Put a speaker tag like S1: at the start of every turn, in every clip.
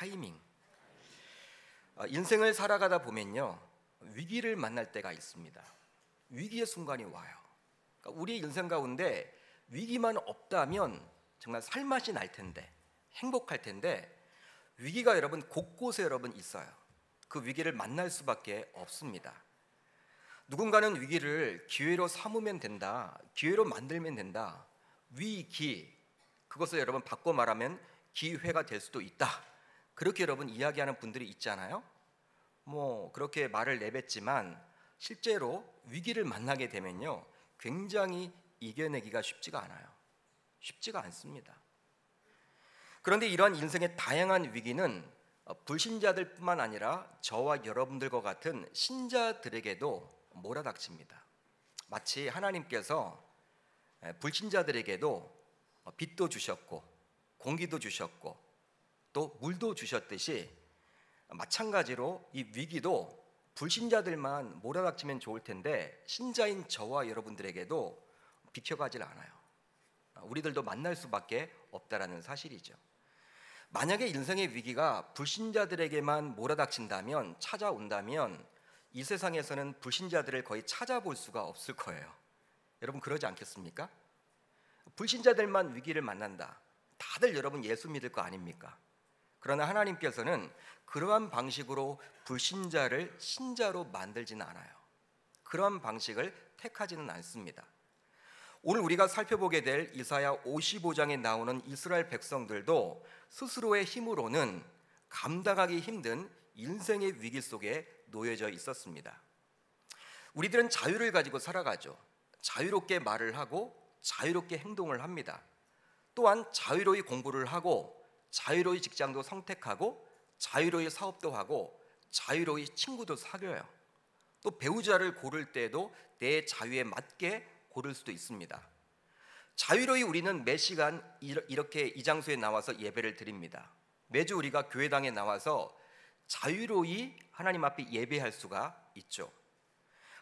S1: 타이밍. 어, 인생을 살아가다 보면요 위기를 만날 때가 있습니다. 위기의 순간이 와요. 그러니까 우리 인생 가운데 위기만 없다면 정말 살맛이 날 텐데 행복할 텐데 위기가 여러분 곳곳에 여러분 있어요. 그 위기를 만날 수밖에 없습니다. 누군가는 위기를 기회로 삼으면 된다. 기회로 만들면 된다. 위기 그것을 여러분 바꿔 말하면 기회가 될 수도 있다. 그렇게 여러분 이야기하는 분들이 있잖아요. 뭐 그렇게 말을 내뱉지만 실제로 위기를 만나게 되면요. 굉장히 이겨내기가 쉽지가 않아요. 쉽지가 않습니다. 그런데 이러한 인생의 다양한 위기는 불신자들뿐만 아니라 저와 여러분들과 같은 신자들에게도 몰아닥칩니다. 마치 하나님께서 불신자들에게도 빛도 주셨고 공기도 주셨고 또 물도 주셨듯이 마찬가지로 이 위기도 불신자들만 몰아닥치면 좋을 텐데 신자인 저와 여러분들에게도 비켜가질 않아요. 우리들도 만날 수밖에 없다라는 사실이죠. 만약에 인생의 위기가 불신자들에게만 몰아닥친다면 찾아온다면 이 세상에서는 불신자들을 거의 찾아볼 수가 없을 거예요. 여러분 그러지 않겠습니까? 불신자들만 위기를 만난다. 다들 여러분 예수 믿을 거 아닙니까? 그러나 하나님께서는 그러한 방식으로 불신자를 신자로 만들지는 않아요. 그러한 방식을 택하지는 않습니다. 오늘 우리가 살펴보게 될 이사야 55장에 나오는 이스라엘 백성들도 스스로의 힘으로는 감당하기 힘든 인생의 위기 속에 놓여져 있었습니다. 우리들은 자유를 가지고 살아가죠. 자유롭게 말을 하고 자유롭게 행동을 합니다. 또한 자유로이 공부를 하고 자유로이 직장도 선택하고 자유로이 사업도 하고 자유로이 친구도 사귀어요. 또 배우자를 고를 때도 내 자유에 맞게 고를 수도 있습니다. 자유로이 우리는 매 시간 이렇게 이 장소에 나와서 예배를 드립니다. 매주 우리가 교회당에 나와서 자유로이 하나님 앞에 예배할 수가 있죠.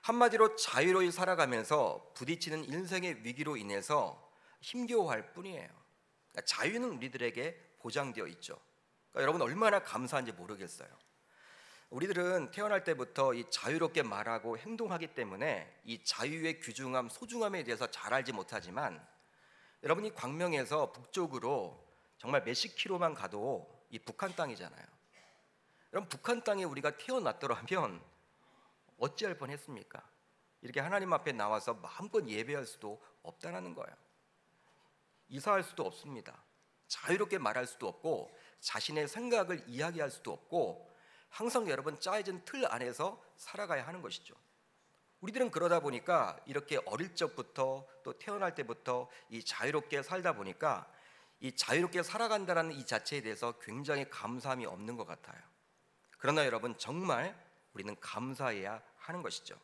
S1: 한마디로 자유로이 살아가면서 부딪히는 인생의 위기로 인해서 힘겨워할 뿐이에요. 그러니까 자유는 우리들에게 보장되어 있죠. 그러니까 여러분 얼마나 감사한지 모르겠어요. 우리들은 태어날 때부터 이 자유롭게 말하고 행동하기 때문에 이 자유의 귀중함, 소중함에 대해서 잘 알지 못하지만 여러분이 광명에서 북쪽으로 정말 몇십 킬로만 가도 이 북한 땅이잖아요. 여러분 북한 땅에 우리가 태어났더라면 어찌할 뻔했습니까? 이렇게 하나님 앞에 나와서 마음껏 예배할 수도 없다라는 거예요. 이사할 수도 없습니다. 자유롭게 말할 수도 없고 자신의 생각을 이야기할 수도 없고 항상 여러분 짜여진 틀 안에서 살아가야 하는 것이죠. 우리들은 그러다 보니까 이렇게 어릴 적부터 또 태어날 때부터 이 자유롭게 살다 보니까 이 자유롭게 살아간다는 이 자체에 대해서 굉장히 감사함이 없는 것 같아요. 그러나 여러분 정말 우리는 감사해야 하는 것이죠.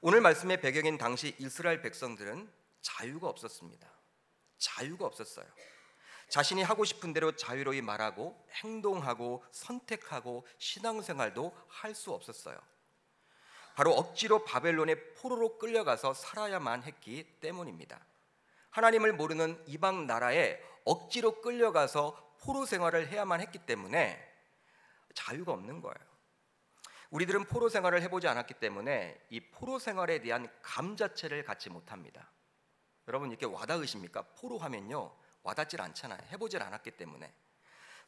S1: 오늘 말씀의 배경인 당시 이스라엘 백성들은 자유가 없었습니다. 자유가 없었어요. 자신이 하고 싶은 대로 자유로이 말하고 행동하고 선택하고 신앙생활도 할 수 없었어요. 바로 억지로 바벨론의 포로로 끌려가서 살아야만 했기 때문입니다. 하나님을 모르는 이방 나라에 억지로 끌려가서 포로 생활을 해야만 했기 때문에 자유가 없는 거예요. 우리들은 포로 생활을 해보지 않았기 때문에 이 포로 생활에 대한 감 자체를 갖지 못합니다. 여러분 이렇게 와닿으십니까? 포로 하면요 와닿질 않잖아요. 해보질 않았기 때문에.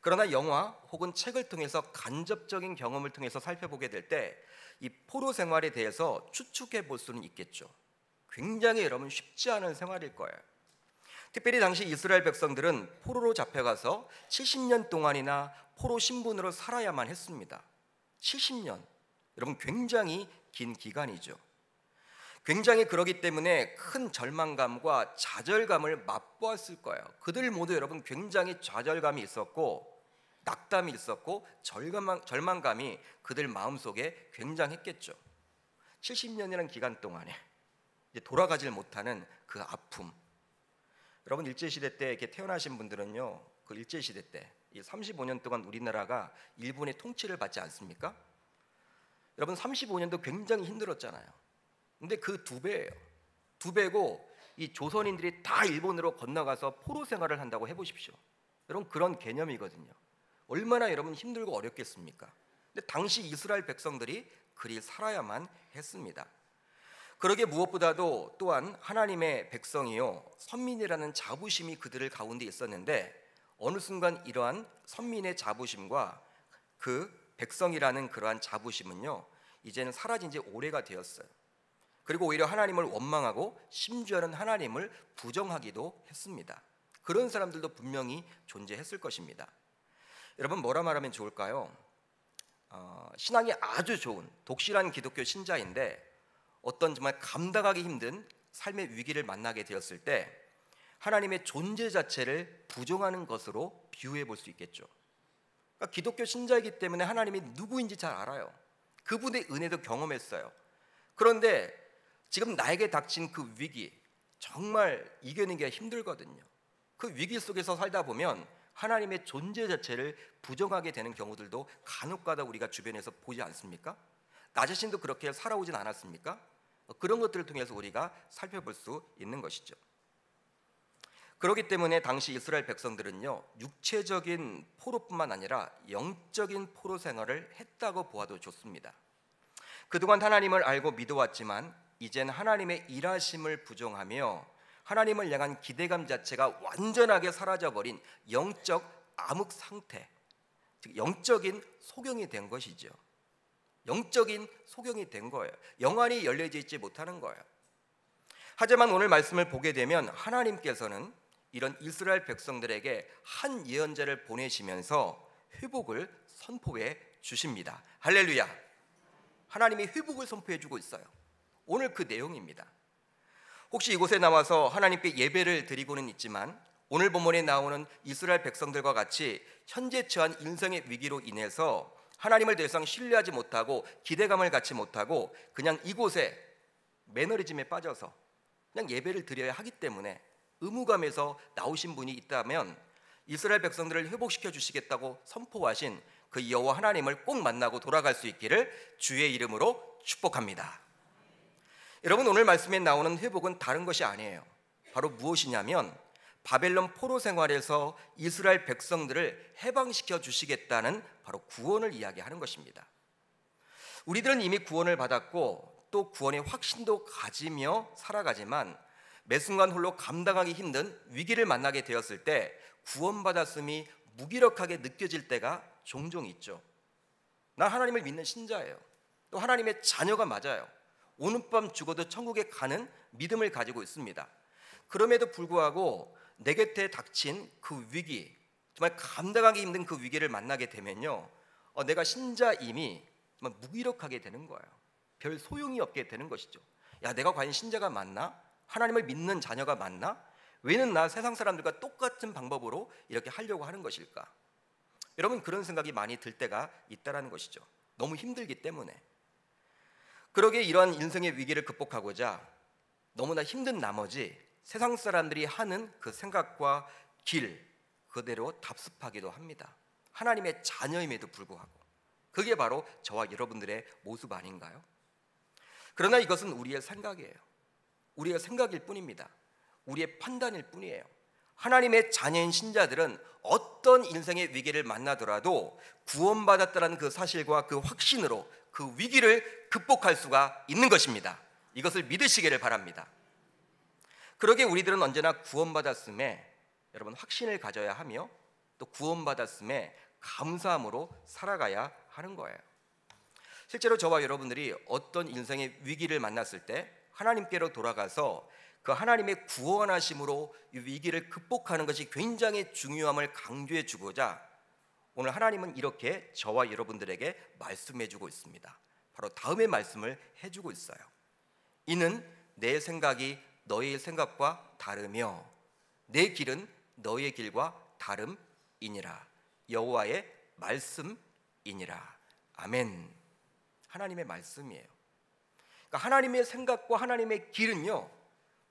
S1: 그러나 영화 혹은 책을 통해서 간접적인 경험을 통해서 살펴보게 될 때 이 포로 생활에 대해서 추측해 볼 수는 있겠죠. 굉장히 여러분 쉽지 않은 생활일 거예요. 특별히 당시 이스라엘 백성들은 포로로 잡혀가서 70년 동안이나 포로 신분으로 살아야만 했습니다. 70년. 여러분 굉장히 긴 기간이죠. 굉장히 그러기 때문에 큰 절망감과 좌절감을 맛보았을 거예요. 그들 모두 여러분 굉장히 좌절감이 있었고 낙담이 있었고 절망, 절망감이 그들 마음속에 굉장했겠죠. 70년이라는 기간 동안에 돌아가질 못하는 그 아픔. 여러분 일제 시대 때 이렇게 태어나신 분들은요. 그 일제 시대 때 35년 동안 우리나라가 일본의 통치를 받지 않습니까? 여러분 35년도 굉장히 힘들었잖아요. 근데 그 두 배예요. 두 배고 이 조선인들이 다 일본으로 건너가서 포로 생활을 한다고 해보십시오. 여러분 그런 개념이거든요. 얼마나 여러분 힘들고 어렵겠습니까? 근데 당시 이스라엘 백성들이 그리 살아야만 했습니다. 그러게 무엇보다도 또한 하나님의 백성이요 선민이라는 자부심이 그들을 가운데 있었는데 어느 순간 이러한 선민의 자부심과 그 백성이라는 그러한 자부심은요 이제는 사라진 지 오래가 되었어요. 그리고 오히려 하나님을 원망하고 심지어는 하나님을 부정하기도 했습니다. 그런 사람들도 분명히 존재했을 것입니다. 여러분 뭐라 말하면 좋을까요? 어, 신앙이 아주 좋은 독실한 기독교 신자인데 어떤 정말 감당하기 힘든 삶의 위기를 만나게 되었을 때 하나님의 존재 자체를 부정하는 것으로 비유해 볼 수 있겠죠. 그러니까 기독교 신자이기 때문에 하나님이 누구인지 잘 알아요. 그분의 은혜도 경험했어요. 그런데 지금 나에게 닥친 그 위기 정말 이겨내기가 힘들거든요. 그 위기 속에서 살다 보면 하나님의 존재 자체를 부정하게 되는 경우들도 간혹가다 우리가 주변에서 보지 않습니까? 나 자신도 그렇게 살아오진 않았습니까? 그런 것들을 통해서 우리가 살펴볼 수 있는 것이죠. 그렇기 때문에 당시 이스라엘 백성들은요 육체적인 포로뿐만 아니라 영적인 포로 생활을 했다고 보아도 좋습니다. 그동안 하나님을 알고 믿어왔지만 이젠 하나님의 일하심을 부정하며 하나님을 향한 기대감 자체가 완전하게 사라져버린 영적 암흑 상태, 즉 영적인 소경이 된 것이죠. 영적인 소경이 된 거예요. 영안이 열려져 있지 못하는 거예요. 하지만 오늘 말씀을 보게 되면 하나님께서는 이런 이스라엘 백성들에게 한 예언자를 보내시면서 회복을 선포해 주십니다. 할렐루야. 하나님이 회복을 선포해 주고 있어요. 오늘 그 내용입니다. 혹시 이곳에 나와서 하나님께 예배를 드리고는 있지만 오늘 본문에 나오는 이스라엘 백성들과 같이 현재 처한 인생의 위기로 인해서 하나님을 더 이상 신뢰하지 못하고 기대감을 갖지 못하고 그냥 이곳에 매너리즘에 빠져서 그냥 예배를 드려야 하기 때문에 의무감에서 나오신 분이 있다면 이스라엘 백성들을 회복시켜 주시겠다고 선포하신 그 여호와 하나님을 꼭 만나고 돌아갈 수 있기를 주의 이름으로 축복합니다. 여러분 오늘 말씀에 나오는 회복은 다른 것이 아니에요. 바로 무엇이냐면 바벨론 포로 생활에서 이스라엘 백성들을 해방시켜 주시겠다는 바로 구원을 이야기하는 것입니다. 우리들은 이미 구원을 받았고 또 구원의 확신도 가지며 살아가지만 매 순간 홀로 감당하기 힘든 위기를 만나게 되었을 때 구원받았음이 무기력하게 느껴질 때가 종종 있죠. 난 하나님을 믿는 신자예요. 또 하나님의 자녀가 맞아요. 오늘 밤 죽어도 천국에 가는 믿음을 가지고 있습니다. 그럼에도 불구하고 내 곁에 닥친 그 위기, 정말 감당하기 힘든 그 위기를 만나게 되면요, 어, 내가 신자임이 정말 무기력하게 되는 거예요. 별 소용이 없게 되는 것이죠. 야, 내가 과연 신자가 맞나? 하나님을 믿는 자녀가 맞나? 왜는 나 세상 사람들과 똑같은 방법으로 이렇게 하려고 하는 것일까? 여러분 그런 생각이 많이 들 때가 있다라는 것이죠. 너무 힘들기 때문에. 그러게 이러한 인생의 위기를 극복하고자 너무나 힘든 나머지 세상 사람들이 하는 그 생각과 길 그대로 답습하기도 합니다. 하나님의 자녀임에도 불구하고 그게 바로 저와 여러분들의 모습 아닌가요? 그러나 이것은 우리의 생각이에요. 우리의 생각일 뿐입니다. 우리의 판단일 뿐이에요. 하나님의 자녀인 신자들은 어떤 인생의 위기를 만나더라도 구원받았다는 그 사실과 그 확신으로 그 위기를 극복할 수가 있는 것입니다. 이것을 믿으시기를 바랍니다. 그러게 우리들은 언제나 구원받았음에 여러분 확신을 가져야 하며 또 구원받았음에 감사함으로 살아가야 하는 거예요. 실제로 저와 여러분들이 어떤 인생의 위기를 만났을 때 하나님께로 돌아가서 그 하나님의 구원하심으로 이 위기를 극복하는 것이 굉장히 중요함을 강조해 주고자 오늘 하나님은 이렇게 저와 여러분들에게 말씀해 주고 있습니다. 바로 다음의 말씀을 해 주고 있어요. 이는 내 생각이 너의 생각과 다르며 내 길은 너의 길과 다름이니라. 여호와의 말씀이니라. 아멘. 하나님의 말씀이에요. 그러니까 하나님의 생각과 하나님의 길은요.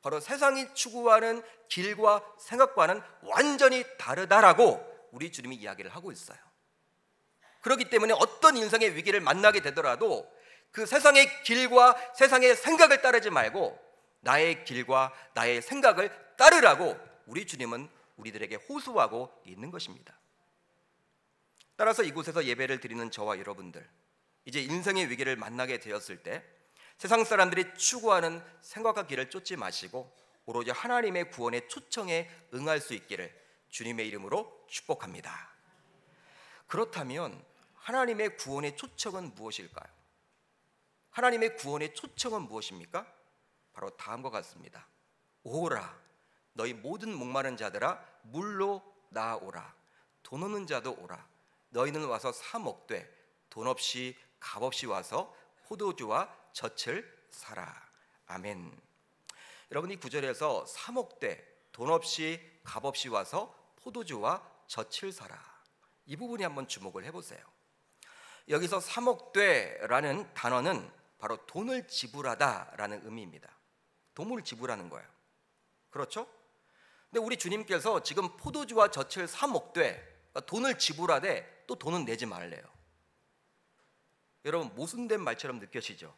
S1: 바로 세상이 추구하는 길과 생각과는 완전히 다르다라고 우리 주님이 이야기를 하고 있어요. 그렇기 때문에 어떤 인생의 위기를 만나게 되더라도 그 세상의 길과 세상의 생각을 따르지 말고 나의 길과 나의 생각을 따르라고 우리 주님은 우리들에게 호소하고 있는 것입니다. 따라서 이곳에서 예배를 드리는 저와 여러분들 이제 인생의 위기를 만나게 되었을 때 세상 사람들이 추구하는 생각과 길을 쫓지 마시고 오로지 하나님의 구원의 초청에 응할 수 있기를 주님의 이름으로 축복합니다. 그렇다면 하나님의 구원의 초청은 무엇일까요? 하나님의 구원의 초청은 무엇입니까? 바로 다음과 같습니다. 오라 너희 모든 목마른 자들아 물로 나오라 돈 없는 자도 오라 너희는 와서 사 먹되 돈 없이 값 없이 와서 포도주와 젖을 사라 아멘 여러분 이 구절에서 사 먹되 돈 없이 값 없이 와서 포도주와 젖을 사라 이 부분이 한번 주목을 해보세요 여기서 사먹되라는 단어는 바로 돈을 지불하다라는 의미입니다 돈을 지불하는 거예요 그렇죠? 근데 우리 주님께서 지금 포도주와 젖을 사 먹되 그러니까 돈을 지불하되 또 돈은 내지 말래요. 여러분 모순된 말처럼 느껴지죠?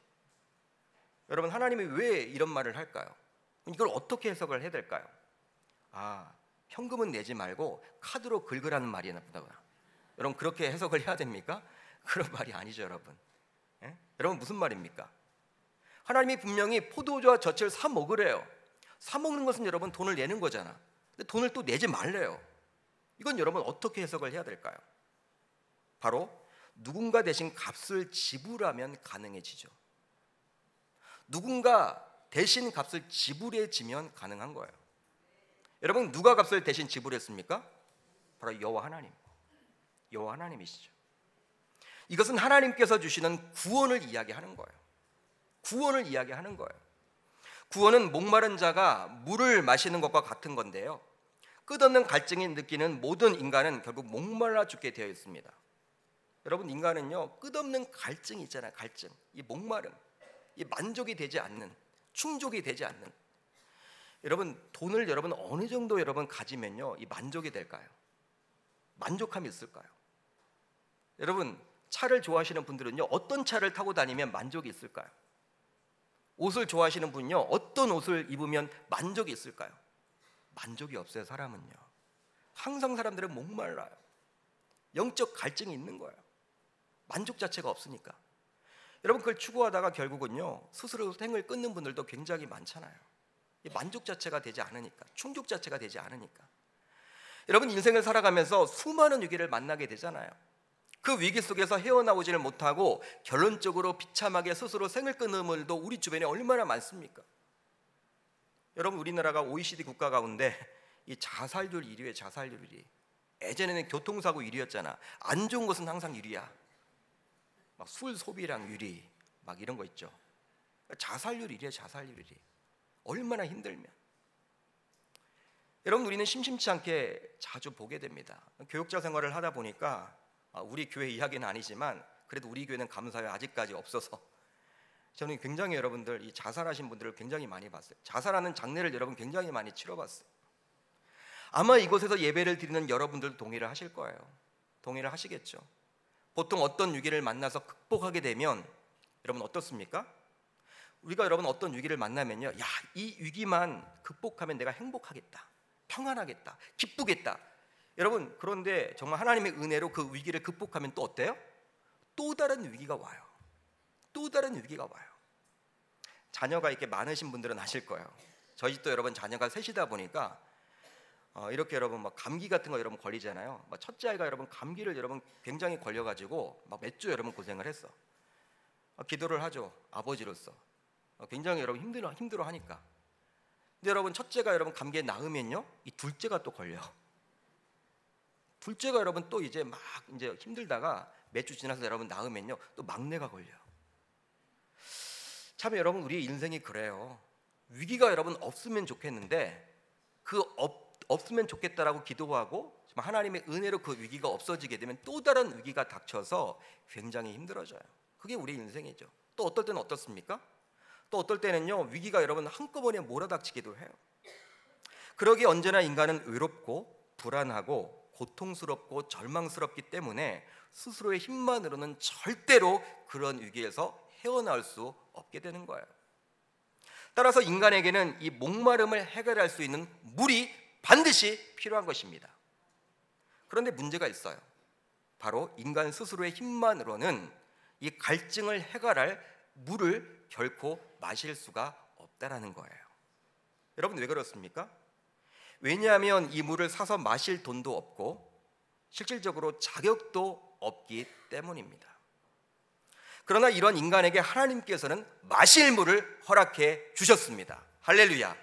S1: 여러분 하나님이 왜 이런 말을 할까요? 이걸 어떻게 해석을 해야 될까요? 아 현금은 내지 말고 카드로 긁으라는 말이 나쁘다고요. 여러분 그렇게 해석을 해야 됩니까? 그런 말이 아니죠, 여러분. 예? 여러분 무슨 말입니까? 하나님이 분명히 포도주와 젖을 사 먹으래요. 사 먹는 것은 여러분 돈을 내는 거잖아. 근데 돈을 또 내지 말래요. 이건 여러분 어떻게 해석을 해야 될까요? 바로 누군가 대신 값을 지불하면 가능해지죠. 누군가 대신 값을 지불해지면 가능한 거예요. 여러분 누가 값을 대신 지불했습니까? 바로 여호와 하나님. 여호와 하나님이시죠. 이것은 하나님께서 주시는 구원을 이야기하는 거예요. 구원을 이야기하는 거예요. 구원은 목마른 자가 물을 마시는 것과 같은 건데요. 끝없는 갈증이 느끼는 모든 인간은 결국 목말라 죽게 되어 있습니다. 여러분 인간은요 끝없는 갈증이 있잖아요. 갈증, 이 목마름, 이 만족이 되지 않는, 충족이 되지 않는. 여러분 돈을 여러분 어느 정도 여러분 가지면요 이 만족이 될까요? 만족함이 있을까요? 여러분 차를 좋아하시는 분들은요 어떤 차를 타고 다니면 만족이 있을까요? 옷을 좋아하시는 분요 어떤 옷을 입으면 만족이 있을까요? 만족이 없어요 사람은요 항상 사람들은 목말라요 영적 갈증이 있는 거예요 만족 자체가 없으니까 여러분 그걸 추구하다가 결국은요 스스로 생을 끊는 분들도 굉장히 많잖아요 만족 자체가 되지 않으니까 충족 자체가 되지 않으니까 여러분 인생을 살아가면서 수많은 위기를 만나게 되잖아요 그 위기 속에서 헤어나오지를 못하고 결론적으로 비참하게 스스로 생을 끊는 분들도 우리 주변에 얼마나 많습니까? 여러분 우리나라가 OECD 국가 가운데 이 자살률 1위에 자살률 1위. 예전에는 교통사고 1위였잖아. 안 좋은 것은 항상 1위야. 막 술 소비량 1위. 막 이런 거 있죠. 자살률 1위에 자살률 1위. 얼마나 힘들면. 여러분 우리는 심심치 않게 자주 보게 됩니다. 교육자 생활을 하다 보니까 아, 우리 교회 이야기는 아니지만 그래도 우리 교회는 감사해 아직까지 없어서 저는 굉장히 여러분들 이 자살하신 분들을 굉장히 많이 봤어요. 자살하는 장례를 여러분 굉장히 많이 치러봤어요. 아마 이곳에서 예배를 드리는 여러분들도 동의를 하실 거예요. 동의를 하시겠죠. 보통 어떤 위기를 만나서 극복하게 되면 여러분 어떻습니까? 우리가 여러분 어떤 위기를 만나면요, 야, 이 위기만 극복하면 내가 행복하겠다, 평안하겠다, 기쁘겠다. 여러분 그런데 정말 하나님의 은혜로 그 위기를 극복하면 또 어때요? 또 다른 위기가 와요. 또 다른 위기가 와요. 자녀가 이렇게 많으신 분들은 아실 거예요. 저희 집도 여러분 자녀가 셋이다 보니까 어, 이렇게 여러분 막 감기 같은 거 여러분 걸리잖아요. 막 첫째 아이가 여러분 감기를 여러분 굉장히 걸려가지고 막 몇 주 여러분 고생을 했어. 어, 기도를 하죠 아버지로서. 어, 굉장히 여러분 힘들어 힘들어 하니까. 근데 여러분 첫째가 여러분 감기에 나으면요 이 둘째가 또 걸려. 둘째가 여러분 또 이제 막 이제 힘들다가 몇 주 지나서 여러분 나으면요 또 막내가 걸려. 참 여러분 우리 인생이 그래요. 위기가 여러분 없으면 좋겠는데 그 없, 없으면 좋겠다라고 기도하고 하나님의 은혜로 그 위기가 없어지게 되면 또 다른 위기가 닥쳐서 굉장히 힘들어져요. 그게 우리 인생이죠. 또 어떨 때는 어떻습니까? 또 어떨 때는요 위기가 여러분 한꺼번에 몰아닥치기도 해요. 그러기 언제나 인간은 외롭고 불안하고 고통스럽고 절망스럽기 때문에 스스로의 힘만으로는 절대로 그런 위기에서 헤어나올 수 없게 되는 거예요. 따라서 인간에게는 이 목마름을 해결할 수 있는 물이 반드시 필요한 것입니다. 그런데 문제가 있어요. 바로 인간 스스로의 힘만으로는 이 갈증을 해결할 물을 결코 마실 수가 없다라는 거예요. 여러분 왜 그렇습니까? 왜냐하면 이 물을 사서 마실 돈도 없고 실질적으로 자격도 없기 때문입니다. 그러나 이런 인간에게 하나님께서는 마실 물을 허락해 주셨습니다. 할렐루야.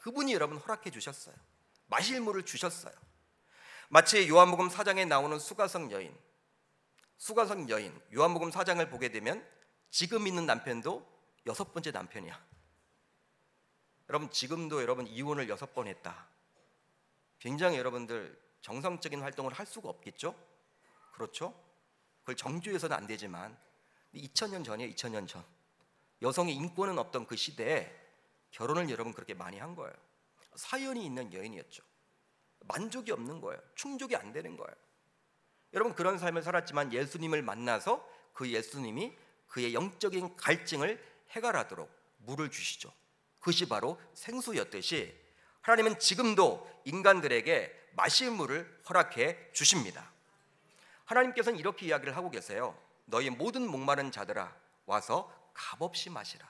S1: 그분이 여러분 허락해 주셨어요. 마실 물을 주셨어요. 마치 요한복음 4장에 나오는 수가성 여인. 수가성 여인 요한복음 4장을 보게 되면 지금 있는 남편도 여섯 번째 남편이야. 여러분 지금도 여러분 이혼을 여섯 번 했다. 굉장히 여러분들 정상적인 활동을 할 수가 없겠죠? 그렇죠? 그걸 정주해서는 안 되지만 2000년 전이에요. 2000년 전. 여성의 인권은 없던 그 시대에 결혼을 여러분 그렇게 많이 한 거예요. 사연이 있는 여인이었죠. 만족이 없는 거예요. 충족이 안 되는 거예요. 여러분 그런 삶을 살았지만 예수님을 만나서 그 예수님이 그의 영적인 갈증을 해결하도록 물을 주시죠. 그것이 바로 생수였듯이 하나님은 지금도 인간들에게 마실 물을 허락해 주십니다. 하나님께서는 이렇게 이야기를 하고 계세요. 너희 모든 목마른 자들아 와서 값없이 마시라.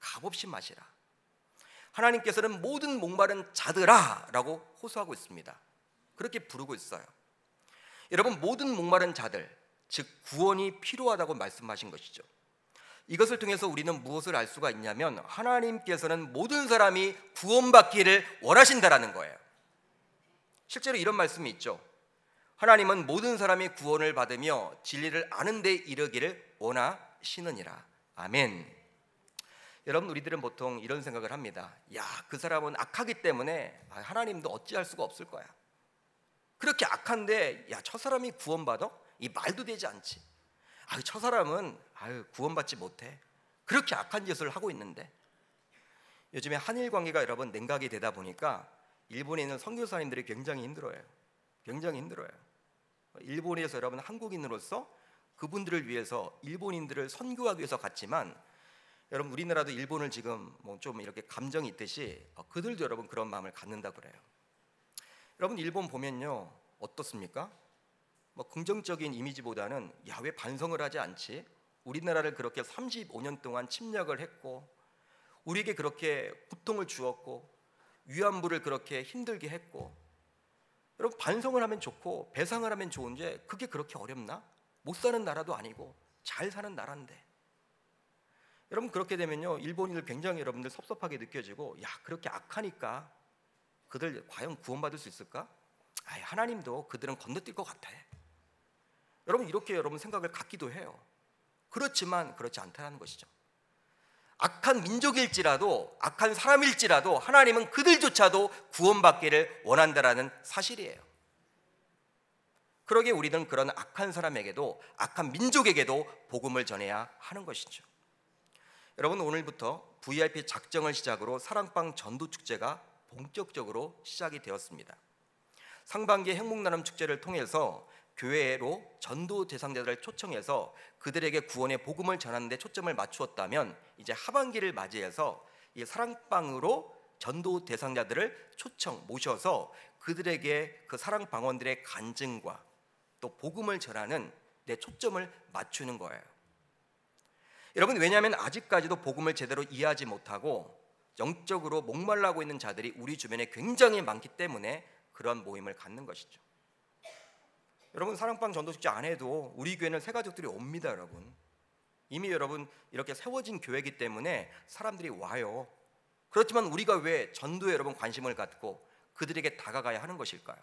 S1: 값없이 마시라. 하나님께서는 모든 목마른 자들아라고 호소하고 있습니다. 그렇게 부르고 있어요. 여러분 모든 목마른 자들 즉 구원이 필요하다고 말씀하신 것이죠. 이것을 통해서 우리는 무엇을 알 수가 있냐면 하나님께서는 모든 사람이 구원받기를 원하신다라는 거예요. 실제로 이런 말씀이 있죠. 하나님은 모든 사람이 구원을 받으며 진리를 아는 데 이르기를 원하시느니라. 아멘. 여러분 우리들은 보통 이런 생각을 합니다. 야, 그 사람은 악하기 때문에 아, 하나님도 어찌할 수가 없을 거야. 그렇게 악한데 야, 저 사람이 구원받아? 이 말도 되지 않지. 아, 저 사람은 아유, 구원받지 못해. 그렇게 악한 짓을 하고 있는데 요즘에 한일 관계가 여러분 냉각이 되다 보니까 일본에 있는 선교사님들이 굉장히 힘들어요. 굉장히 힘들어요. 일본에서 여러분 한국인으로서 그분들을 위해서 일본인들을 선교하기 위해서 갔지만 여러분 우리나라도 일본을 지금 뭐 좀 이렇게 감정이 있듯이 어, 그들도 여러분 그런 마음을 갖는다 그래요. 여러분 일본 보면요 어떻습니까? 뭐 긍정적인 이미지보다는 야왜 반성을 하지 않지? 우리나라를 그렇게 35년 동안 침략을 했고 우리에게 그렇게 고통을 주었고 위안부를 그렇게 힘들게 했고 여러분 반성을 하면 좋고 배상을 하면 좋은데 그게 그렇게 어렵나? 못 사는 나라도 아니고 잘 사는 나라인데 여러분 그렇게 되면요 일본인들 굉장히 여러분들 섭섭하게 느껴지고 야 그렇게 악하니까 그들 과연 구원받을 수 있을까? 아 하나님도 그들은 건너뛸 것 같아. 여러분 이렇게 여러분 생각을 갖기도 해요. 그렇지만 그렇지 않다는 것이죠. 악한 민족일지라도 악한 사람일지라도 하나님은 그들조차도 구원받기를 원한다라는 사실이에요. 그러게 우리는 그런 악한 사람에게도 악한 민족에게도 복음을 전해야 하는 것이죠. 여러분 오늘부터 VIP 작정을 시작으로 사랑방 전도 축제가 본격적으로 시작이 되었습니다. 상반기 행복나눔 축제를 통해서 교회로 전도 대상자들을 초청해서 그들에게 구원의 복음을 전하는 데 초점을 맞추었다면 이제 하반기를 맞이해서 이 사랑방으로 전도 대상자들을 초청 모셔서 그들에게 그 사랑 방언들의 간증과 또 복음을 전하는 내 초점을 맞추는 거예요. 여러분 왜냐하면 아직까지도 복음을 제대로 이해하지 못하고 영적으로 목말라고 있는 자들이 우리 주변에 굉장히 많기 때문에 그런 모임을 갖는 것이죠. 여러분 사랑방 전도식지 안 해도 우리 교회는 새 가족들이 옵니다, 여러분. 이미 여러분 이렇게 세워진 교회이기 때문에 사람들이 와요. 그렇지만 우리가 왜 전도에 여러분 관심을 갖고 그들에게 다가가야 하는 것일까요?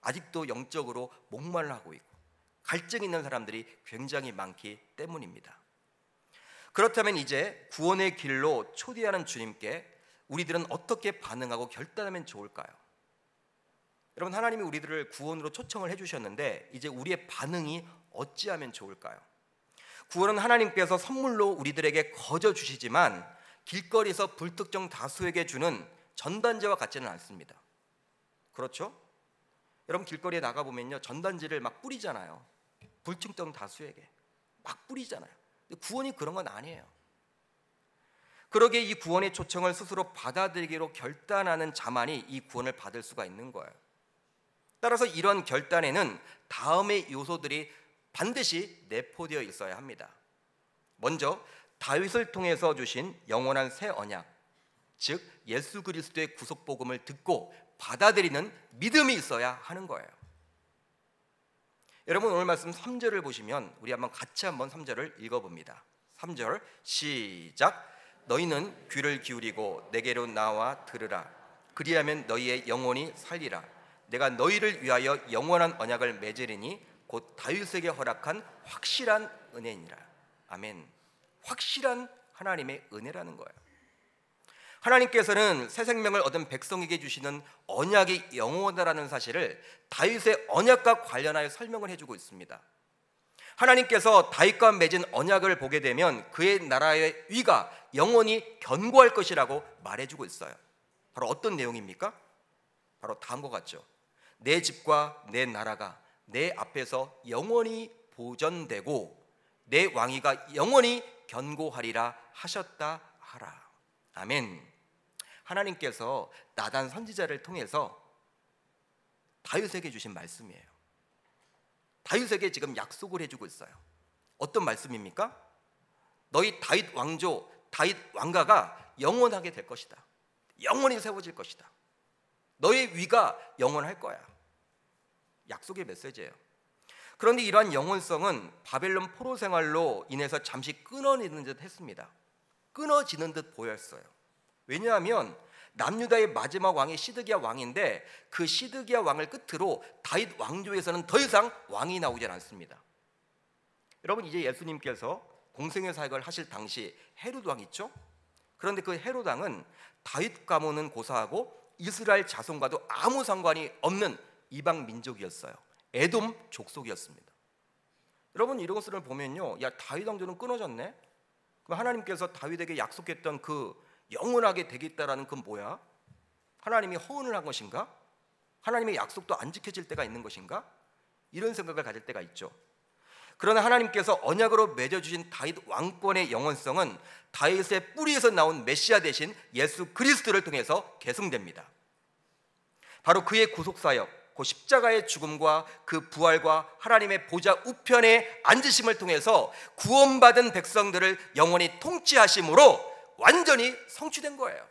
S1: 아직도 영적으로 목말라하고 있고 갈증 있는 사람들이 굉장히 많기 때문입니다. 그렇다면 이제 구원의 길로 초대하는 주님께 우리들은 어떻게 반응하고 결단하면 좋을까요? 여러분 하나님이 우리들을 구원으로 초청을 해주셨는데 이제 우리의 반응이 어찌하면 좋을까요? 구원은 하나님께서 선물로 우리들에게 거저 주시지만 길거리에서 불특정 다수에게 주는 전단지와 같지는 않습니다. 그렇죠? 여러분 길거리에 나가 보면요 전단지를 막 뿌리잖아요. 불특정 다수에게 막 뿌리잖아요. 구원이 그런 건 아니에요. 그러게 이 구원의 초청을 스스로 받아들이기로 결단하는 자만이 이 구원을 받을 수가 있는 거예요. 따라서 이런 결단에는 다음의 요소들이 반드시 내포되어 있어야 합니다. 먼저 다윗을 통해서 주신 영원한 새 언약, 즉 예수 그리스도의 구속 복음을 듣고 받아들이는 믿음이 있어야 하는 거예요. 여러분 오늘 말씀 3절을 보시면 우리 한번 같이 한번 3절을 읽어 봅니다. 3절 시작 너희는 귀를 기울이고 내게로 나와 들으라 그리하면 너희의 영혼이 살리라 내가 너희를 위하여 영원한 언약을 맺으리니 곧 다윗에게 허락한 확실한 은혜니라 아멘 확실한 하나님의 은혜라는 거예요 하나님께서는 새 생명을 얻은 백성에게 주시는 언약이 영원하다는 사실을 다윗의 언약과 관련하여 설명을 해주고 있습니다. 하나님께서 다윗과 맺은 언약을 보게 되면 그의 나라의 위가 영원히 견고할 것이라고 말해주고 있어요. 바로 어떤 내용입니까? 바로 다음과 같죠. 내 집과 내 나라가 내 앞에서 영원히 보존되고 내 왕위가 영원히 견고하리라 하셨다 하라. 아멘. 하나님께서 나단 선지자를 통해서 다윗에게 주신 말씀이에요. 다윗에게 지금 약속을 해주고 있어요. 어떤 말씀입니까? 너희 다윗 왕조, 다윗 왕가가 영원하게 될 것이다. 영원히 세워질 것이다. 너의 위가 영원할 거야. 약속의 메시지예요. 그런데 이러한 영원성은 바벨론 포로 생활로 인해서 잠시 끊어지는 듯 했습니다. 끊어지는 듯 보였어요. 왜냐하면 남유다의 마지막 왕이 시드기야 왕인데 그 시드기야 왕을 끝으로 다윗 왕조에서는 더 이상 왕이 나오질 않습니다. 여러분 이제 예수님께서 공생의 사역을 하실 당시 헤롯 왕 있죠? 그런데 그 헤롯 왕은 다윗 가문은 고사하고 이스라엘 자손과도 아무 상관이 없는 이방 민족이었어요. 에돔 족속이었습니다. 여러분 이런 것을 보면요, 야 다윗 왕조는 끊어졌네. 그럼 하나님께서 다윗에게 약속했던 그 영원하게 되겠다라는 건 뭐야? 하나님이 허언을 한 것인가? 하나님의 약속도 안 지켜질 때가 있는 것인가? 이런 생각을 가질 때가 있죠. 그러나 하나님께서 언약으로 맺어주신 다윗 왕권의 영원성은 다윗의 뿌리에서 나온 메시아 대신 예수 그리스도를 통해서 계승됩니다. 바로 그의 구속사역, 그 십자가의 죽음과 그 부활과 하나님의 보좌 우편에 앉으심을 통해서 구원받은 백성들을 영원히 통치하심으로 완전히 성취된 거예요.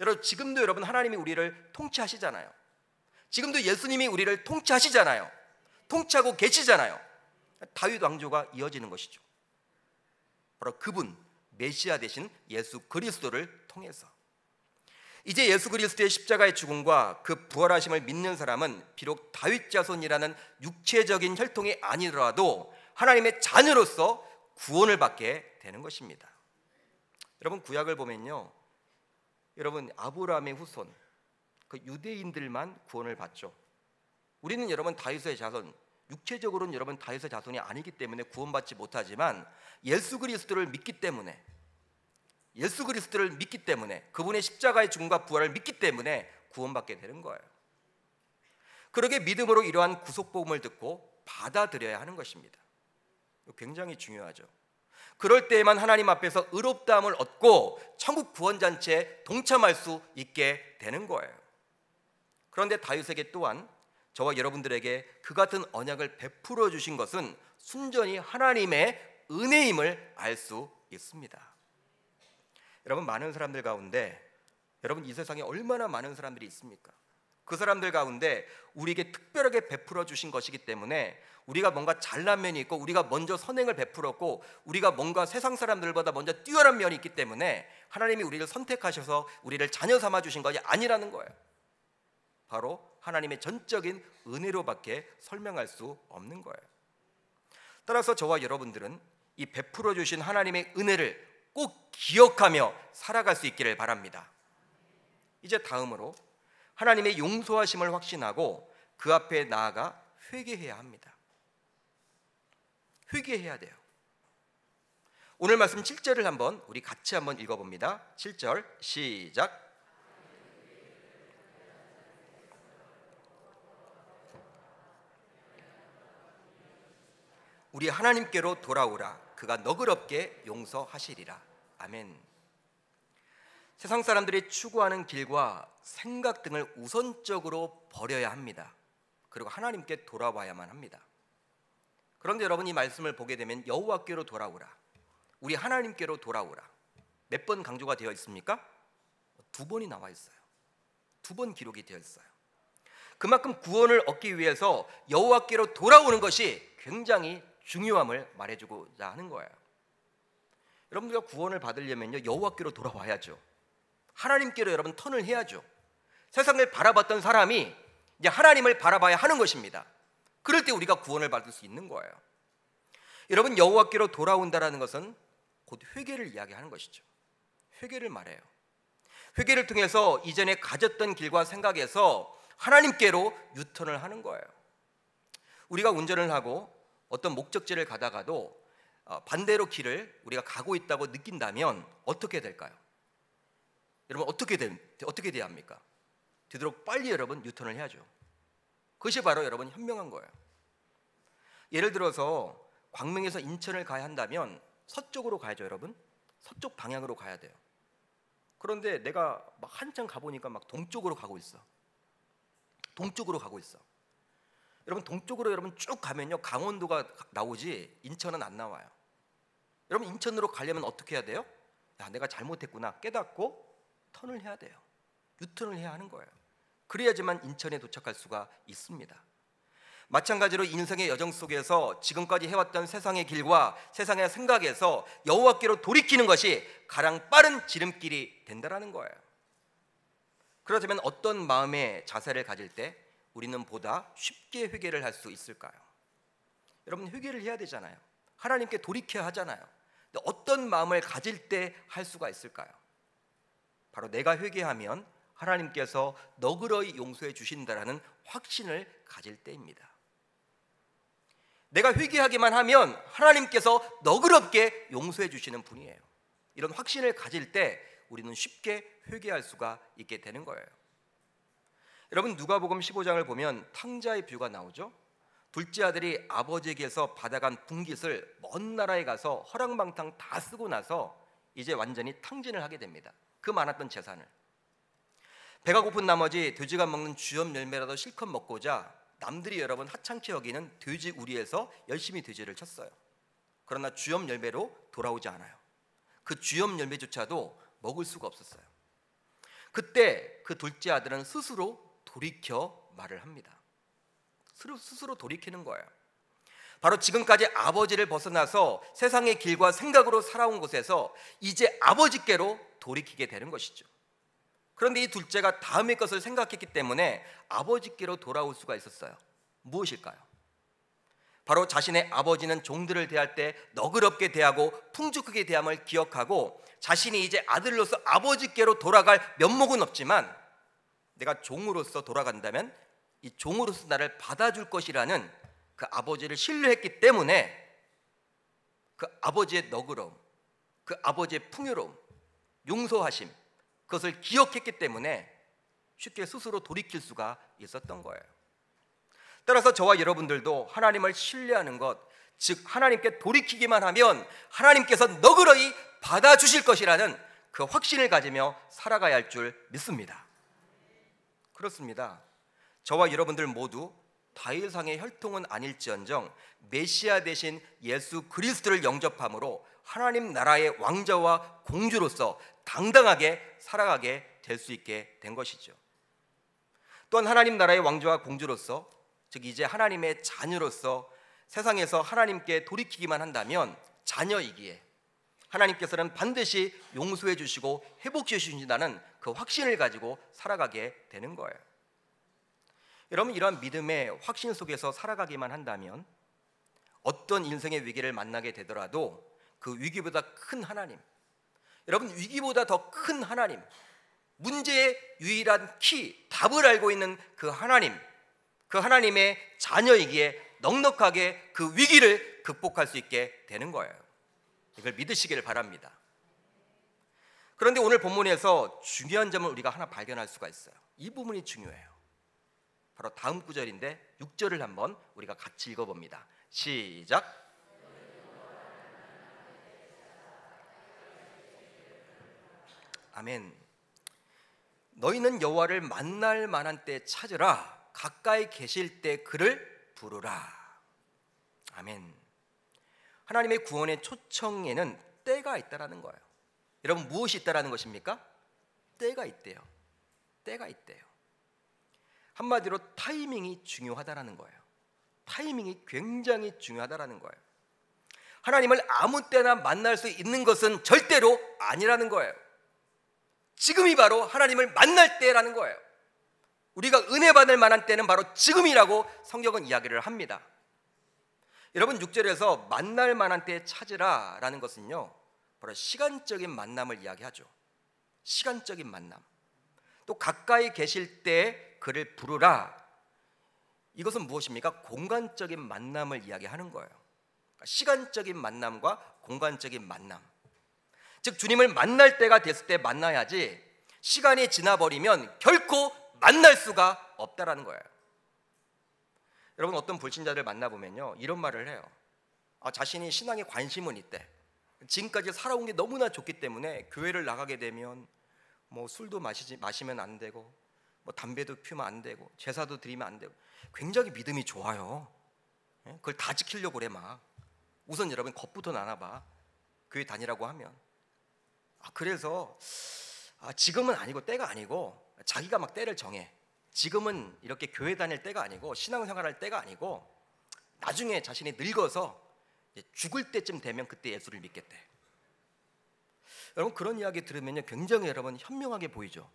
S1: 여러분 지금도 여러분 하나님이 우리를 통치하시잖아요. 지금도 예수님이 우리를 통치하시잖아요. 통치하고 계시잖아요. 다윗 왕조가 이어지는 것이죠. 바로 그분 메시아 대신 예수 그리스도를 통해서 이제 예수 그리스도의 십자가의 죽음과 그 부활하심을 믿는 사람은 비록 다윗 자손이라는 육체적인 혈통이 아니더라도 하나님의 자녀로서 구원을 받게 되는 것입니다. 여러분 구약을 보면요. 여러분 아브라함의 후손 그 유대인들만 구원을 받죠. 우리는 여러분 다윗의 자손 육체적으로는 여러분 다윗의 자손이 아니기 때문에 구원받지 못하지만 예수 그리스도를 믿기 때문에 예수 그리스도를 믿기 때문에 그분의 십자가의 죽음과 부활을 믿기 때문에 구원받게 되는 거예요. 그러게 믿음으로 이러한 구속 복음을 듣고 받아들여야 하는 것입니다. 굉장히 중요하죠. 그럴 때에만 하나님 앞에서 의롭다함을 얻고 천국 구원 잔치에 동참할 수 있게 되는 거예요. 그런데 다윗에게 또한 저와 여러분들에게 그 같은 언약을 베풀어 주신 것은 순전히 하나님의 은혜임을 알 수 있습니다. 여러분 많은 사람들 가운데 여러분 이 세상에 얼마나 많은 사람들이 있습니까? 그 사람들 가운데 우리에게 특별하게 베풀어 주신 것이기 때문에 우리가 뭔가 잘난 면이 있고 우리가 먼저 선행을 베풀었고 우리가 뭔가 세상 사람들보다 먼저 뛰어난 면이 있기 때문에 하나님이 우리를 선택하셔서 우리를 자녀 삼아 주신 것이 아니라는 거예요. 바로 하나님의 전적인 은혜로밖에 설명할 수 없는 거예요. 따라서 저와 여러분들은 이 베풀어 주신 하나님의 은혜를 꼭 기억하며 살아갈 수 있기를 바랍니다. 이제 다음으로 하나님의 용서하심을 확신하고 그 앞에 나아가 회개해야 합니다. 회개해야 돼요. 오늘 말씀 7절을 한번 우리 같이 한번 읽어 봅니다. 7절 시작. 우리 하나님께로 돌아오라. 그가 너그럽게 용서하시리라. 아멘. 세상 사람들이 추구하는 길과 생각 등을 우선적으로 버려야 합니다. 그리고 하나님께 돌아와야만 합니다. 그런데 여러분 이 말씀을 보게 되면 여호와께로 돌아오라. 우리 하나님께로 돌아오라. 몇 번 강조가 되어 있습니까? 두 번이 나와 있어요. 두 번 기록이 되어 있어요. 그만큼 구원을 얻기 위해서 여호와께로 돌아오는 것이 굉장히 중요함을 말해주고자 하는 거예요. 여러분들과 구원을 받으려면요 여호와께로 돌아와야죠. 하나님께로 여러분 턴을 해야죠. 세상을 바라봤던 사람이 이제 하나님을 바라봐야 하는 것입니다. 그럴 때 우리가 구원을 받을 수 있는 거예요. 여러분 여호와께로 돌아온다라는 것은 곧 회개를 이야기하는 것이죠. 회개를 말해요. 회개를 통해서 이전에 가졌던 길과 생각에서 하나님께로 유턴을 하는 거예요. 우리가 운전을 하고 어떤 목적지를 가다가도 어, 반대로 길을 우리가 가고 있다고 느낀다면 어떻게 될까요? 여러분 어떻게 돼, 어떻게 돼야 합니까? 되도록 빨리 여러분 유턴을 해야죠. 그것이 바로 여러분 현명한 거예요. 예를 들어서 광명에서 인천을 가야 한다면 서쪽으로 가야죠, 여러분. 서쪽 방향으로 가야 돼요. 그런데 내가 막 한참 가보니까 막 동쪽으로 가고 있어. 동쪽으로 가고 있어. 여러분 동쪽으로 여러분 쭉 가면요 강원도가 나오지 인천은 안 나와요. 여러분 인천으로 가려면 어떻게 해야 돼요? 야 내가 잘못했구나 깨닫고 턴을 해야 돼요. 유턴을 해야 하는 거예요. 그래야지만 인천에 도착할 수가 있습니다. 마찬가지로 인생의 여정 속에서 지금까지 해왔던 세상의 길과 세상의 생각에서 여호와께로 돌이키는 것이 가장 빠른 지름길이 된다라는 거예요. 그렇다면 어떤 마음의 자세를 가질 때 우리는 보다 쉽게 회개를 할 수 있을까요? 여러분 회개를 해야 되잖아요. 하나님께 돌이켜야 하잖아요. 어떤 마음을 가질 때 할 수가 있을까요? 바로 내가 회개하면 하나님께서 너그러이 용서해 주신다라는 확신을 가질 때입니다. 내가 회개하기만 하면 하나님께서 너그럽게 용서해 주시는 분이에요. 이런 확신을 가질 때 우리는 쉽게 회개할 수가 있게 되는 거예요. 여러분 누가복음 15장을 보면 탕자의 뷰가 나오죠. 둘째 아들이 아버지에게서 받아간 분깃을 먼 나라에 가서 허랑방탕 다 쓰고 나서 이제 완전히 탕진을 하게 됩니다. 그 많았던 재산을 배가 고픈 나머지 돼지가 먹는 주염 열매라도 실컷 먹고자 남들이 여러분 하찮게 여기는 돼지 우리에서 열심히 돼지를 쳤어요. 그러나 주염 열매로 돌아오지 않아요. 그 주염 열매조차도 먹을 수가 없었어요. 그때 그 둘째 아들은 스스로 돌이켜 말을 합니다. 스스로, 돌이키는 거예요. 바로 지금까지 아버지를 벗어나서 세상의 길과 생각으로 살아온 곳에서 이제 아버지께로 돌이키게 되는 것이죠. 그런데 이 둘째가 다음의 것을 생각했기 때문에 아버지께로 돌아올 수가 있었어요. 무엇일까요? 바로 자신의 아버지는 종들을 대할 때 너그럽게 대하고 풍족하게 대함을 기억하고 자신이 이제 아들로서 아버지께로 돌아갈 면목은 없지만 내가 종으로서 돌아간다면 이 종으로서 나를 받아줄 것이라는 그 아버지를 신뢰했기 때문에 그 아버지의 너그러움, 그 아버지의 풍요로움, 용서하심, 그것을 기억했기 때문에 쉽게 스스로 돌이킬 수가 있었던 거예요. 따라서 저와 여러분들도 하나님을 신뢰하는 것, 즉 하나님께 돌이키기만 하면 하나님께서 너그러이 받아 주실 것이라는 그 확신을 가지며 살아가야 할 줄 믿습니다. 그렇습니다. 저와 여러분들 모두 다일상의 혈통은 아닐지언정 메시아 대신 예수 그리스도를 영접함으로 하나님 나라의 왕자와 공주로서 당당하게 살아가게 될 수 있게 된 것이죠. 또한 하나님 나라의 왕자와 공주로서 즉 이제 하나님의 자녀로서 세상에서 하나님께 돌이키기만 한다면 자녀이기에 하나님께서는 반드시 용서해 주시고 회복해 주신다는 그 확신을 가지고 살아가게 되는 거예요. 여러분 이러한 믿음의 확신 속에서 살아가기만 한다면 어떤 인생의 위기를 만나게 되더라도 그 위기보다 큰 하나님, 여러분 위기보다 더 큰 하나님, 문제의 유일한 키, 답을 알고 있는 그 하나님, 그 하나님의 자녀이기에 넉넉하게 그 위기를 극복할 수 있게 되는 거예요. 이걸 믿으시기를 바랍니다. 그런데 오늘 본문에서 중요한 점을 우리가 하나 발견할 수가 있어요. 이 부분이 중요해요. 바로 다음 구절인데 6절을 한번 우리가 같이 읽어봅니다. 시작. 아멘. 너희는 여호와를 만날 만한 때 찾으라. 가까이 계실 때 그를 부르라. 아멘. 하나님의 구원의 초청에는 때가 있다라는 거예요. 여러분 무엇이 있다라는 것입니까? 때가 있대요. 때가 있대요. 한마디로 타이밍이 중요하다라는 거예요. 타이밍이 굉장히 중요하다라는 거예요. 하나님을 아무 때나 만날 수 있는 것은 절대로 아니라는 거예요. 지금이 바로 하나님을 만날 때라는 거예요. 우리가 은혜 받을 만한 때는 바로 지금이라고 성경은 이야기를 합니다. 여러분 6절에서 만날 만한 때 찾으라라는 것은요. 바로 시간적인 만남을 이야기하죠. 시간적인 만남. 또 가까이 계실 때 그를 부르라. 이것은 무엇입니까? 공간적인 만남을 이야기하는 거예요. 시간적인 만남과 공간적인 만남. 즉 주님을 만날 때가 됐을 때 만나야지 시간이 지나버리면 결코 만날 수가 없다라는 거예요. 여러분 어떤 불신자들 만나보면요 이런 말을 해요. 아, 자신이 신앙에 관심은 있대. 지금까지 살아온 게 너무나 좋기 때문에 교회를 나가게 되면 뭐 술도 마시지 마시면 안 되고 뭐 담배도 피우면 안 되고 제사도 드리면 안 되고 굉장히 믿음이 좋아요. 예? 그걸 다 지키려고 그래 막. 우선 여러분 겁부터 나나봐. 교회 다니라고 하면. 아, 그래서 아, 지금은 아니고 때가 아니고 자기가 막 때를 정해. 지금은 이렇게 교회 다닐 때가 아니고 신앙생활할 때가 아니고 나중에 자신이 늙어서 죽을 때쯤 되면 그때 예수를 믿겠대. 여러분 그런 이야기 들으면요 굉장히 여러분 현명하게 보이죠.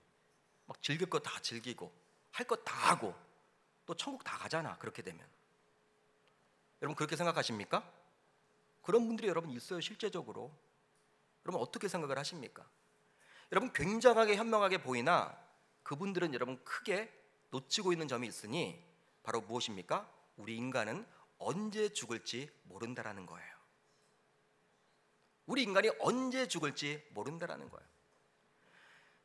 S1: 막 즐길 거 다 즐기고 할 것 다 하고 또 천국 다 가잖아 그렇게 되면. 여러분 그렇게 생각하십니까? 그런 분들이 여러분 있어요 실제적으로. 여러분 어떻게 생각을 하십니까? 여러분 굉장하게 현명하게 보이나 그분들은 여러분 크게 놓치고 있는 점이 있으니 바로 무엇입니까? 우리 인간은 언제 죽을지 모른다라는 거예요. 우리 인간이 언제 죽을지 모른다라는 거예요.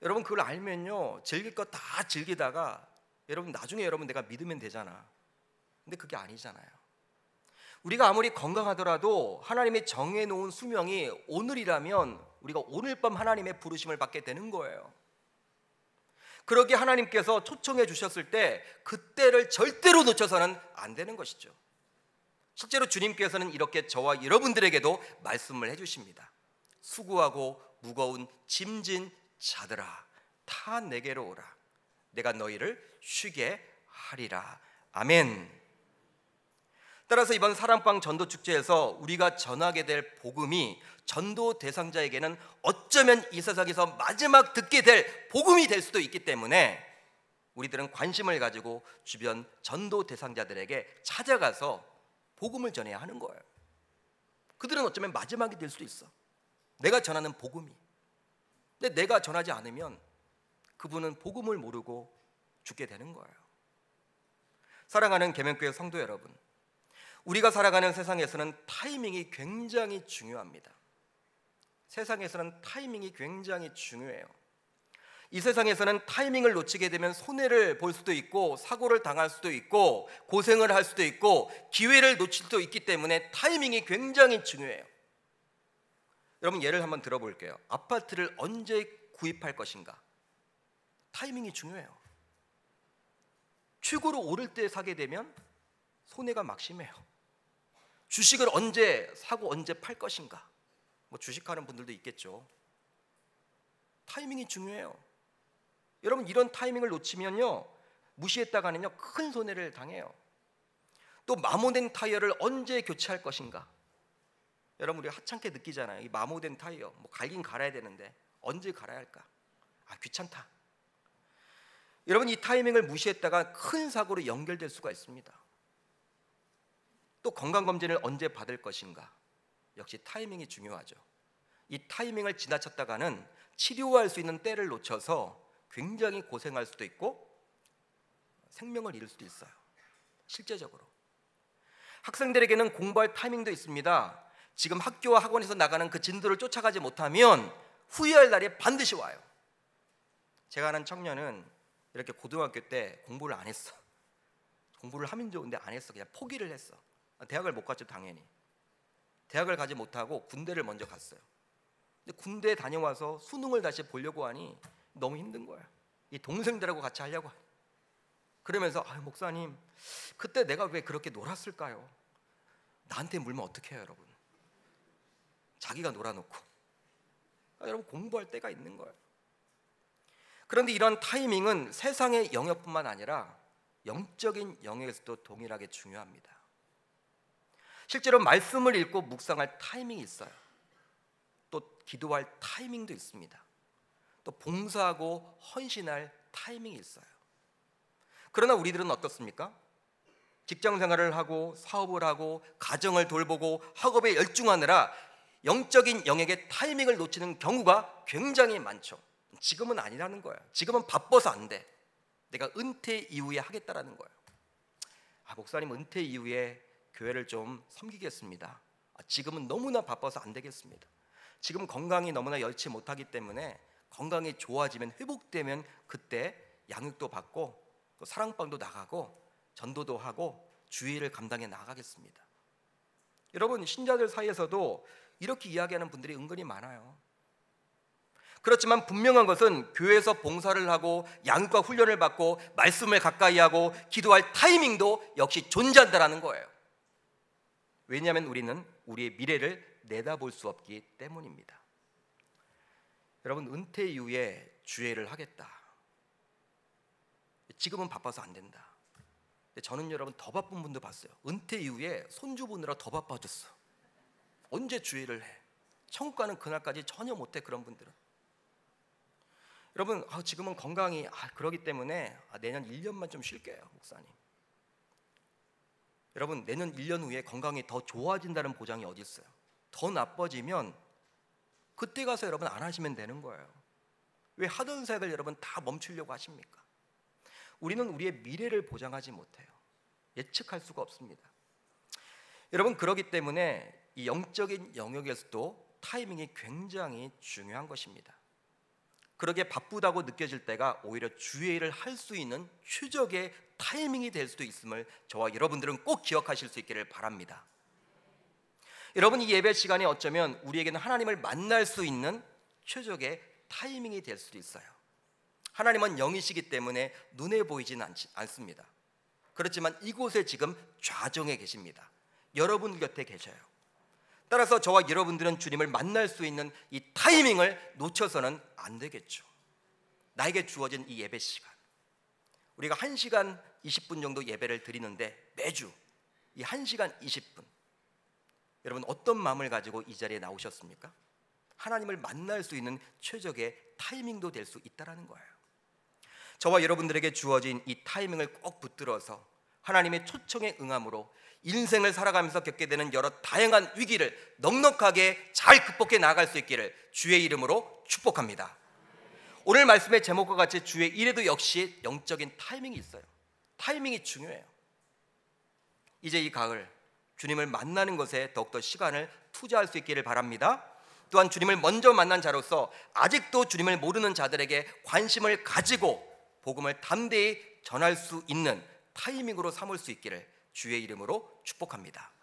S1: 여러분 그걸 알면요 즐길 거다 즐기다가 여러분 나중에 여러분 내가 믿으면 되잖아. 근데 그게 아니잖아요. 우리가 아무리 건강하더라도 하나님이 정해 놓은 수명이 오늘이라면 우리가 오늘 밤 하나님의 부르심을 받게 되는 거예요. 그러기 하나님께서 초청해 주셨을 때 그때를 절대로 놓쳐서는 안 되는 것이죠. 실제로 주님께서는 이렇게 저와 여러분들에게도 말씀을 해 주십니다. 수고하고 무거운 짐진 자들아 다 내게로 오라. 내가 너희를 쉬게 하리라. 아멘. 따라서 이번 사랑방 전도 축제에서 우리가 전하게 될 복음이 전도 대상자에게는 어쩌면 이 세상에서 마지막 듣게 될 복음이 될 수도 있기 때문에 우리들은 관심을 가지고 주변 전도 대상자들에게 찾아가서 복음을 전해야 하는 거예요. 그들은 어쩌면 마지막이 될 수도 있어. 내가 전하는 복음이. 근데 내가 전하지 않으면 그분은 복음을 모르고 죽게 되는 거예요. 사랑하는 계명교회 성도 여러분, 우리가 살아가는 세상에서는 타이밍이 굉장히 중요합니다. 세상에서는 타이밍이 굉장히 중요해요. 이 세상에서는 타이밍을 놓치게 되면 손해를 볼 수도 있고 사고를 당할 수도 있고 고생을 할 수도 있고 기회를 놓칠 수도 있기 때문에 타이밍이 굉장히 중요해요. 여러분 예를 한번 들어볼게요. 아파트를 언제 구입할 것인가? 타이밍이 중요해요. 최고로 오를 때 사게 되면 손해가 막심해요. 주식을 언제 사고 언제 팔 것인가? 뭐 주식하는 분들도 있겠죠. 타이밍이 중요해요. 여러분 이런 타이밍을 놓치면요 무시했다가는요 큰 손해를 당해요. 또 마모된 타이어를 언제 교체할 것인가? 여러분 우리 하찮게 느끼잖아요. 이 마모된 타이어 뭐 갈긴 갈아야 되는데 언제 갈아야 할까? 아 귀찮다. 여러분 이 타이밍을 무시했다가 큰 사고로 연결될 수가 있습니다. 또 건강 검진을 언제 받을 것인가? 역시 타이밍이 중요하죠. 이 타이밍을 지나쳤다가는 치료할 수 있는 때를 놓쳐서 굉장히 고생할 수도 있고 생명을 잃을 수도 있어요. 실제적으로. 학생들에게는 공부할 타이밍도 있습니다. 지금 학교와 학원에서 나가는 그 진도를 쫓아가지 못하면 후회할 날이 반드시 와요. 제가 아는 청년은 이렇게 고등학교 때 공부를 안 했어. 공부를 하면 좋은데 안 했어. 그냥 포기를 했어. 대학을 못 갔죠, 당연히. 대학을 가지 못하고 군대를 먼저 갔어요. 근데 군대 다녀와서 수능을 다시 보려고 하니 너무 힘든 거야. 이 동생들하고 같이 하려고. 그러면서 아, 목사님 그때 내가 왜 그렇게 놀았을까요? 나한테 물면 어떻게 해요, 여러분? 자기가 놀아놓고 아, 여러분 공부할 때가 있는 거예요. 그런데 이런 타이밍은 세상의 영역뿐만 아니라 영적인 영역에서도 동일하게 중요합니다. 실제로 말씀을 읽고 묵상할 타이밍이 있어요. 또 기도할 타이밍도 있습니다. 또 봉사하고 헌신할 타이밍이 있어요. 그러나 우리들은 어떻습니까? 직장 생활을 하고 사업을 하고 가정을 돌보고 학업에 열중하느라 영적인 영역의 타이밍을 놓치는 경우가 굉장히 많죠. 지금은 아니라는 거예요. 지금은 바빠서 안 돼. 내가 은퇴 이후에 하겠다라는 거예요. 아, 목사님 은퇴 이후에 교회를 좀 섬기겠습니다. 아, 지금은 너무나 바빠서 안 되겠습니다. 지금 건강이 너무나 열치 못하기 때문에 건강이 좋아지면 회복되면 그때 양육도 받고 또 사랑방도 나가고 전도도 하고 주의를 감당해 나가겠습니다. 여러분 신자들 사이에서도 이렇게 이야기하는 분들이 은근히 많아요. 그렇지만 분명한 것은 교회에서 봉사를 하고 양육과 훈련을 받고 말씀을 가까이 하고 기도할 타이밍도 역시 존재한다라는 거예요. 왜냐하면 우리는 우리의 미래를 내다볼 수 없기 때문입니다. 여러분 은퇴 이후에 주회를 하겠다. 지금은 바빠서 안 된다. 저는 여러분 더 바쁜 분도 봤어요. 은퇴 이후에 손주 보느라 더 바빠졌어. 언제 주회를 해? 천국 가는 그날까지 전혀 못해 그런 분들은. 여러분 아, 지금은 건강이 아, 그러기 때문에 아, 내년 1년만 좀 쉴게요 목사님. 여러분 내년 1년 후에 건강이 더 좋아진다는 보장이 어디 있어요? 더 나빠지면 그때 가서 여러분 안 하시면 되는 거예요. 왜 하던 색을 여러분 다 멈추려고 하십니까? 우리는 우리의 미래를 보장하지 못해요. 예측할 수가 없습니다. 여러분 그러기 때문에 이 영적인 영역에서도 타이밍이 굉장히 중요한 것입니다. 그러게 바쁘다고 느껴질 때가 오히려 주의를 할수 있는 최적의 타이밍이 될 수도 있음을 저와 여러분들은 꼭 기억하실 수 있기를 바랍니다. 여러분 이 예배 시간이 어쩌면 우리에게는 하나님을 만날 수 있는 최적의 타이밍이 될 수도 있어요. 하나님은 영이시기 때문에 눈에 보이진 않습니다. 그렇지만 이곳에 지금 좌정에 계십니다. 여러분 곁에 계셔요. 따라서 저와 여러분들은 주님을 만날 수 있는 이 타이밍을 놓쳐서는 안 되겠죠. 나에게 주어진 이 예배 시간. 우리가 1시간 20분 정도 예배를 드리는데 매주 이 1시간 20분 여러분 어떤 마음을 가지고 이 자리에 나오셨습니까? 하나님을 만날 수 있는 최적의 타이밍도 될 수 있다라는 거예요. 저와 여러분들에게 주어진 이 타이밍을 꼭 붙들어서 하나님의 초청에 응함으로 인생을 살아가면서 겪게 되는 여러 다양한 위기를 넉넉하게 잘 극복해 나갈 수 있기를 주의 이름으로 축복합니다. 오늘 말씀의 제목과 같이 주의 일에도 역시 영적인 타이밍이 있어요. 타이밍이 중요해요. 이제 이 가을 주님을 만나는 것에 더욱더 시간을 투자할 수 있기를 바랍니다. 또한 주님을 먼저 만난 자로서 아직도 주님을 모르는 자들에게 관심을 가지고 복음을 담대히 전할 수 있는 타이밍으로 삼을 수 있기를 주의 이름으로 축복합니다.